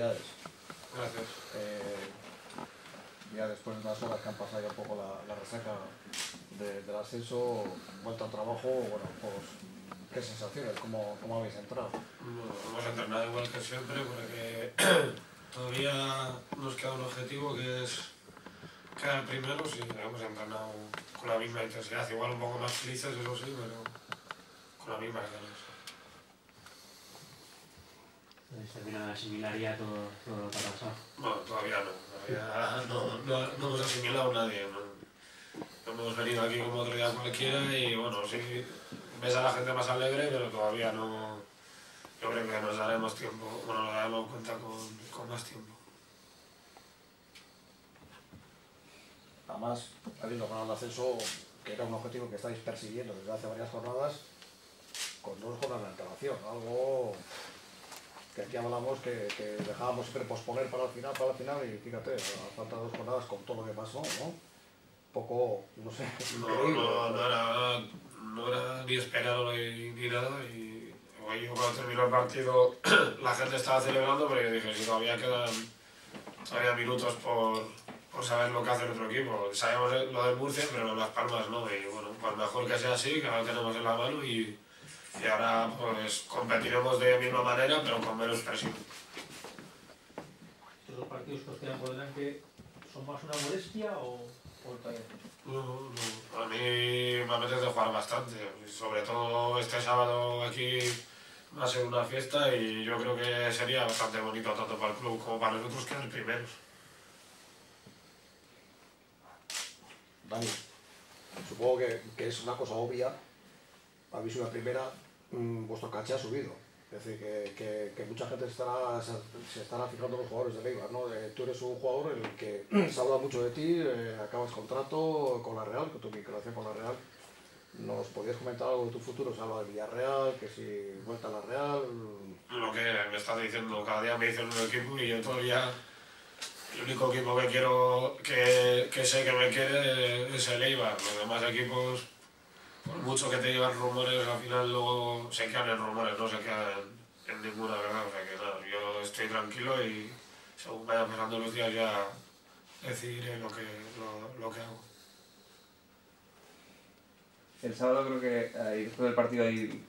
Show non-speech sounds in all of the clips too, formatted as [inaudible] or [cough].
felicidades. Gracias. Eh, ya después de unas horas que han pasado ya un poco la, la resaca de- del ascenso, vuelta al trabajo, bueno, pues, ¿qué sensaciones? ¿Cómo, cómo habéis entrado? Bueno, hemos entrenado igual que siempre porque [clears throat] todavía nos queda un objetivo que es quedar primeros y hemos entrenado con la misma intensidad, igual un poco más felices, eso sí, pero con la misma ganas. Entonces termina de asimilar ya todo, todo lo que ha pasado. Bueno, todavía no, todavía no, no, no hemos asimilado a nadie. No. Hemos venido aquí como otro día cualquiera y bueno, sí, ves a la gente más alegre, pero todavía no. Yo creo que nos daremos tiempo, bueno, nos daremos cuenta con, con más tiempo. Además, habéis logrado el ascenso, que era un objetivo que estáis persiguiendo desde hace varias jornadas, con dos jornadas de antelación, algo que aquí hablamos que, que dejábamos siempre posponer para el final, para el final, y fíjate, a falta de dos jornadas con todo lo que pasó, ¿no? Poco, no sé, No, no, no, era, no era ni esperado ni, ni nada y hoy cuando terminó el partido [clears throat] la gente estaba celebrando pero yo dije si todavía quedan todavía minutos por, por saber lo que hace nuestro equipo. Sabíamos lo de Murcia pero Las Palmas no y bueno, pues mejor que sea así, que ahora tenemos en la mano y, y ahora pues competiremos de misma manera pero con menos presión. Estos dos partidos que os quedan por delante, ¿son más una molestia o, o todavía? No, no, a mí me apetece jugar bastante, y sobre todo este sábado aquí va a ser una fiesta y yo creo que sería bastante bonito tanto para el club como para nosotros quedar primeros. Dani, supongo que, que es una cosa obvia, habéis una primera, mm, vuestro caché ha subido. Es decir, que, que, que mucha gente estará, se, se estará fijando en los jugadores de Leibar, ¿no? Eh, tú eres un jugador en el que [clears throat] se habla mucho de ti, eh, acabas contrato con la Real, con tu vinculación con la Real. ¿Nos podías comentar algo de tu futuro? Se habla de Villarreal, que si vuelta a la Real... Lo que me estás diciendo, cada día me dicen un equipo y yo todavía el único equipo que quiero, que, que sé que me quiere es el Eibar. Los demás equipos, por mucho que te llevan rumores, al final luego se quedan en rumores, no se quedan en ninguna verdad. O sea que nada, yo estoy tranquilo y según vayan pasando los días ya decidiré lo que, lo, lo que hago. El sábado creo que hay, después del partido hay.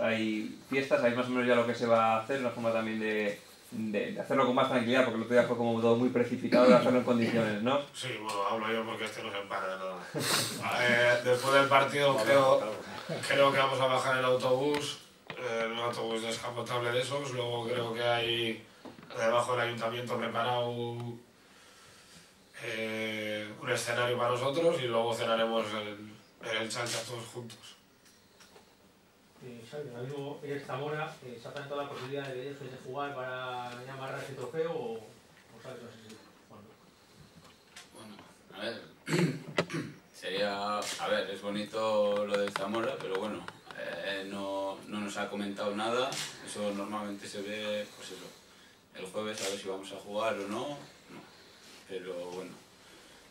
Hay fiestas, hay más o menos ya lo que se va a hacer, una forma también de, de, de hacerlo con más tranquilidad, porque el otro día fue como todo muy precipitado de hacerlo en condiciones, ¿no? Sí, bueno, hablo yo porque este no se empana de nada. Eh, después del partido creo, creo que vamos a bajar en autobús, eh, un autobús descapotable de esos. Luego creo que hay debajo del ayuntamiento preparado eh, un escenario para nosotros y luego cenaremos en, en el chancha todos juntos. Eh, ahora mismo eres Zamora, eh, ¿se ha planteado la posibilidad de de jugar para amarrar ese trofeo o, o no sé si cuándo? Bueno, a ver, [clears throat] sería, a ver, es bonito lo de Zamora, pero bueno, eh, no, no nos ha comentado nada, eso normalmente se ve, pues eso, el jueves a ver si vamos a jugar o no, no. pero bueno,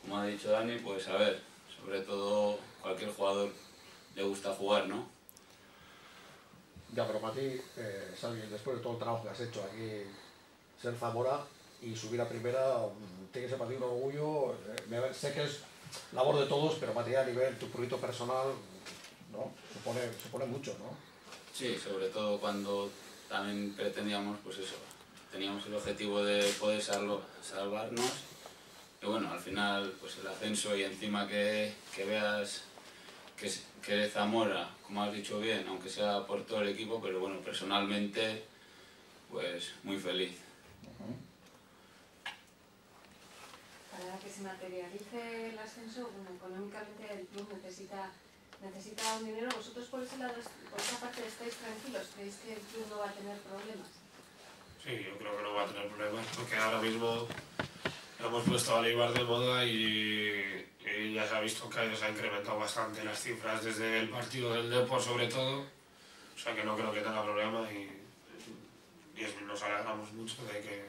como ha dicho Dani, pues a ver, sobre todo cualquier jugador le gusta jugar, ¿no? Ya, pero para ti, eh, después de todo el trabajo que has hecho aquí, ser Zamora y subir a primera, mm, tiene que ser para ti un orgullo. eh, sé que es labor de todos, pero para ti a nivel, tu proyecto personal, ¿no? Supone, supone mucho, ¿no? Sí, sobre todo cuando también pretendíamos, pues eso, teníamos el objetivo de poder salvarnos. Y bueno, al final, pues el ascenso y encima que, que veas que, es- que Zamora, como has dicho bien, aunque sea por todo el equipo, pero bueno, personalmente, pues muy feliz. Para que se materialice el ascenso, bueno, económicamente el club necesita, necesita un dinero. ¿Vosotros por, ese lado, por esa parte estáis tranquilos? ¿Creéis que el club no va a tener problemas? Sí, yo creo que no va a tener problemas porque ahora mismo hemos puesto a Leibar de moda y, y ya se ha visto que se ha incrementado bastante las cifras desde el partido del Depor sobre todo. O sea que no creo que tenga problema y, y es- nos alegramos mucho de que,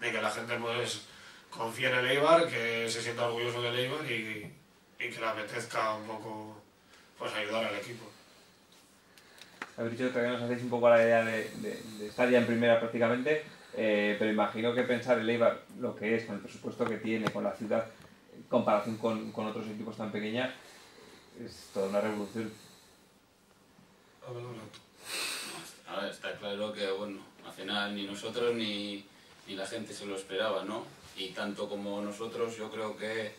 de que la gente pues confíe en el Eibar, que se sienta orgulloso del Eibar y, y que le apetezca un poco pues ayudar al equipo. Habéis dicho que nos hacéis un poco la idea de, de- de estar ya en primera prácticamente. Eh, pero imagino que pensar el Eibar, lo que es, con el presupuesto que tiene, con la ciudad, en comparación con, con otros equipos tan pequeña, es toda una revolución. A ver, Lorenzo. A ver, está claro que, bueno, al final ni nosotros ni, ni la gente se lo esperaba, ¿no? Y tanto como nosotros, yo creo que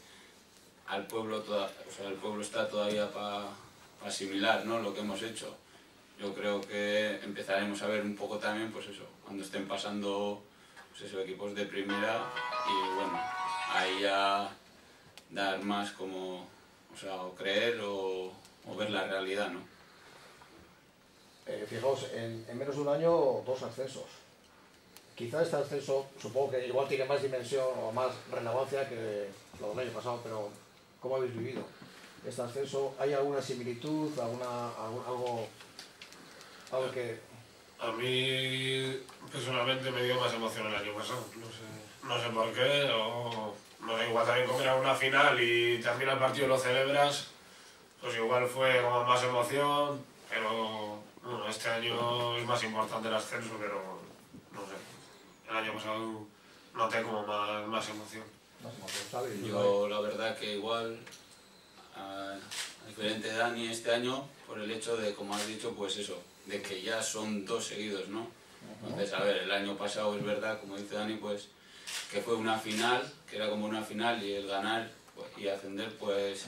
al pueblo, toda, o sea, el pueblo está todavía para asimilar, ¿no? Lo que hemos hecho. Yo creo que empezaremos a ver un poco también, pues eso, cuando estén pasando, pues eso, equipos de primera y, bueno, ahí ya dar más como, o sea, o creer o, o ver la realidad, ¿no? Eh, fijaos, en, en menos de un año, dos ascensos. Quizá este ascenso, supongo que igual tiene más dimensión o más relevancia que lo del año pasado, pero ¿cómo habéis vivido este ascenso? ¿Hay alguna similitud, alguna, algún- algo, algo que... A mí personalmente me dio más emoción el año pasado. No sé, no sé por qué. O, no sé, igual también como era una final y termina el partido y lo celebras, pues igual fue como más emoción. Pero bueno, este año es más importante el ascenso, pero no sé. El año pasado noté como más, más emoción. Yo la verdad que igual, a, a diferente de Dani este año, por el hecho de, como has dicho, pues eso, de que ya son dos seguidos, ¿no? Entonces, a ver, el año pasado es verdad, como dice Dani, pues que fue una final, que era como una final y el ganar y ascender, pues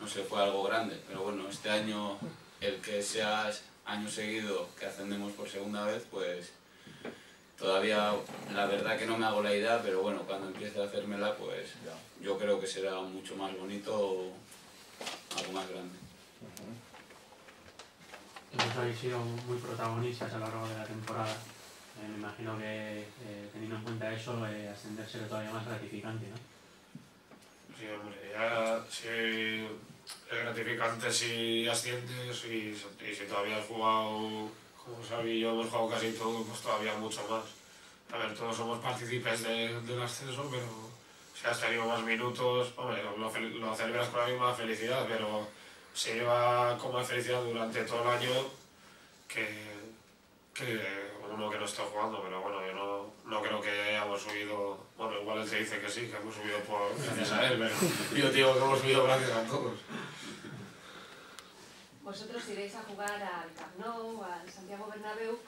no sé, fue algo grande. Pero bueno, este año, el que sea año seguido que ascendemos por segunda vez, pues todavía la verdad que no me hago la idea, pero bueno, cuando empiece a hacérmela, pues yo creo que será mucho más bonito, algo más grande. Vosotros habéis sido muy protagonistas a lo largo de la temporada. Eh, me imagino que eh, teniendo en cuenta eso, eh, ascender será todavía más gratificante, ¿no? Sí, hombre, ya es gratificante si asciendes y, si todavía has jugado, como Xavi y yo hemos jugado casi todo, pues todavía mucho más. A ver, todos somos partícipes de- del ascenso, pero si has tenido más minutos, hombre, lo, lo celebras con la misma felicidad, pero se lleva como felicidad durante todo el año que, que uno que no está jugando, pero bueno, yo no, no creo que hayamos subido, bueno, igual él te dice que sí, que hemos subido por, gracias a él, pero [laughs] yo digo que hemos subido gracias a todos. Vosotros iréis a jugar al Camp Nou, al Santiago Bernabéu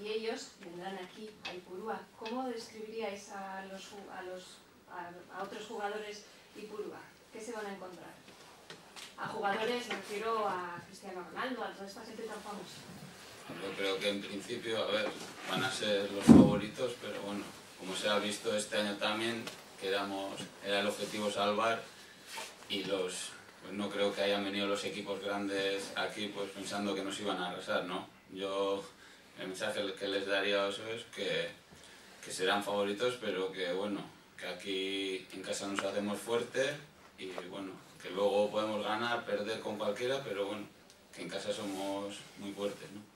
y ellos vendrán aquí, a Ipurúa. ¿Cómo describiríais a, los, a, los, a otros jugadores Ipurúa? ¿Qué se van a encontrar? A jugadores, me refiero a Cristiano Ronaldo, a toda esta gente tan famosa. Yo creo que en principio, a ver, van a ser los favoritos, pero bueno, como se ha visto este año también, que éramos, era el objetivo salvar y los, pues no creo que hayan venido los equipos grandes aquí pues pensando que nos iban a arrasar, ¿no? Yo, el mensaje que les daría a eso es que, que serán favoritos, pero que bueno, que aquí en casa nos hacemos fuertes y bueno, que luego podemos ganar, perder con cualquiera, pero bueno, que en casa somos muy fuertes, ¿no?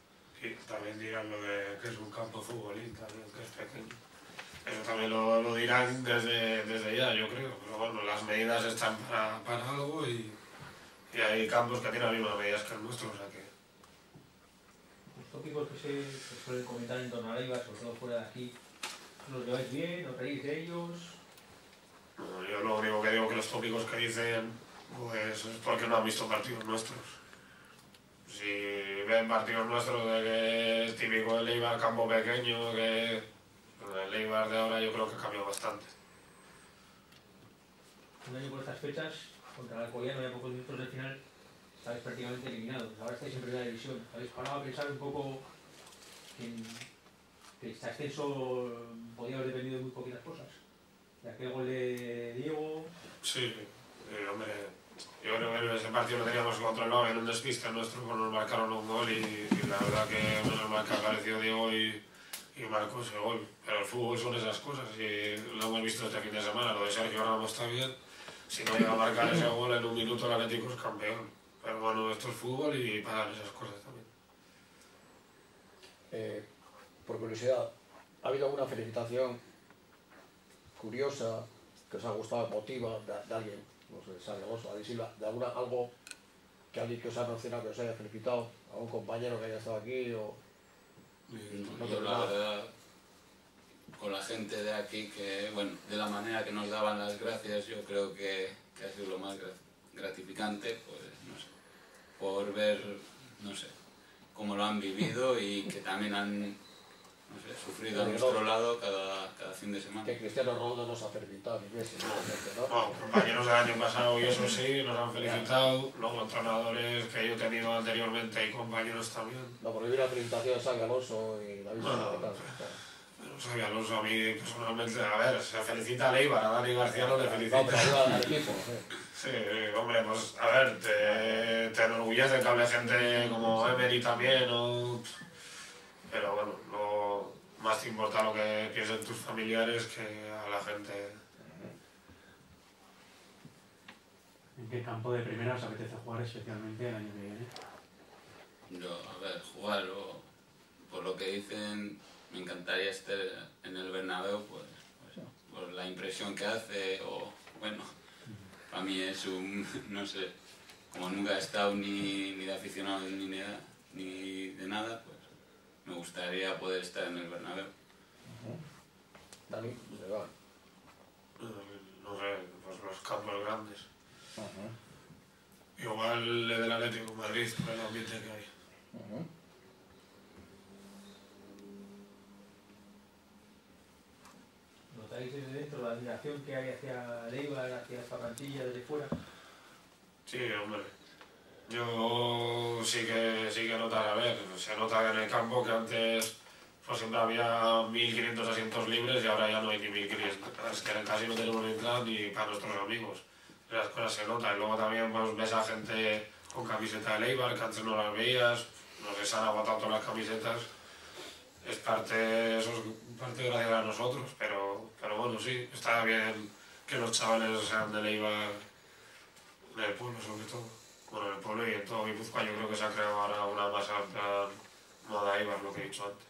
También dirán lo de que es un campo futbolista, ¿no? que es pequeño. Eso también lo, lo dirán desde, desde ya, yo creo. Pero bueno, las medidas están para, para algo y, y hay campos que tienen las mismas medidas que el nuestro, o sea que... Los tópicos que se que suelen comentar en torno a la IVA, sobre todo fuera de aquí, ¿los lleváis bien? ¿Os reís de ellos? no, yo lo único que digo que los tópicos que dicen, pues es porque no han visto partidos nuestros. Si ven partidos nuestros de que es típico el Eibar, campo pequeño, que el Eibar de ahora yo creo que cambió bastante. Un año por estas fechas, contra el Alcoyano y a pocos minutos del final, estáis prácticamente eliminados. Ahora estáis en primera división. ¿Habéis parado a pensar un poco que, que este ascenso podía haber dependido de muy poquitas cosas? De aquel gol de Diego, Sí, eh, hombre, yo creo que en ese partido lo teníamos controlado en un despiste nuestro, pues nos marcaron un gol y, la verdad que menos mal que apareció Diego y, y marcó ese gol. Pero el fútbol son esas cosas y lo hemos visto este fin de semana, lo de Sergio Ramos está bien. Si no llega a marcar ese gol en un minuto el Atlético es campeón. Pero bueno, esto es fútbol y pagan esas cosas también. Eh, por curiosidad, ¿ha habido alguna felicitación curiosa que os ha gustado, emotiva, de alguien? No sé, Alonso, David Silva, de alguna, algo que alguien que os ha mencionado, que os haya felicitado, algún compañero que haya estado aquí o... No Yo la verdad, con la gente de aquí que, bueno, de la manera que nos daban las gracias, yo creo que, que ha sido lo más gra- gratificante, pues, no sé, por ver, no sé, cómo lo han vivido y que también han, no sé, sufrido a nuestro lado cada, cada fin de semana. Que Cristiano Ronaldo nos ha felicitado, ni Messi, ¿no? Bueno, compañeros del año pasado y eso sí, nos han felicitado. Luego entrenadores que yo he tenido anteriormente y compañeros también. No, porque vi la presentación de Xavi Alonso y David Bueno, tal. Pero Xavi Alonso a mí personalmente, a ver, se felicita a Leibar, a Dani García no le No, felicita. pero al equipo. eh. Sí, hombre, pues a ver, te, te enorgullece que hable gente como Emery también, o... pero bueno, más te importa lo que piensen tus familiares que a la gente. ¿En qué campo de primera os apetece jugar especialmente el año que viene? Yo, a ver, jugar o por lo que dicen, me encantaría estar en el Bernabéu, pues, pues, por la impresión que hace, o bueno, para mí es un, [laughs] no sé, como nunca he estado ni, ni de aficionado ni, de- ni de nada, pues me gustaría poder estar en el Bernabéu. Dani, se va. No sé, pues los campos grandes. Igual el del Atlético de Madrid, por el ambiente que hay. ¿Notáis desde dentro la admiración que hay hacia Leibar, hacia esta plantilla desde fuera? Sí, hombre. Yo sí que sí que notar, a ver, se nota en el campo que antes pues siempre había 1.500 asientos libres y ahora ya no hay ni 1.500. Es que casi no tenemos entrada ni para nuestros amigos. Las cosas se notan. Y luego también pues, ves a gente con camiseta de Leibar que antes no las veías, no sé, se han agotado todas las camisetas. Es parte, eso es parte gracias a nosotros, pero, pero bueno, sí, está bien que los chavales sean de Leibar en el pueblo sobre todo. Y en todo Guipúzcoa yo creo que se ha creado ahora una masa en moda Ibar, lo que he dicho antes.